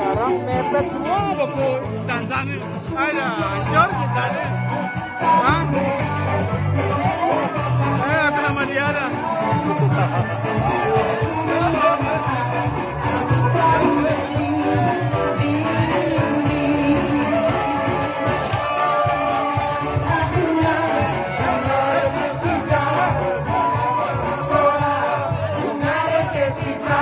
sekarang mepet semua buku Tanzania ada Georgia Tanzania Hah? Jessica.